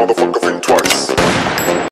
motherfucker think twice.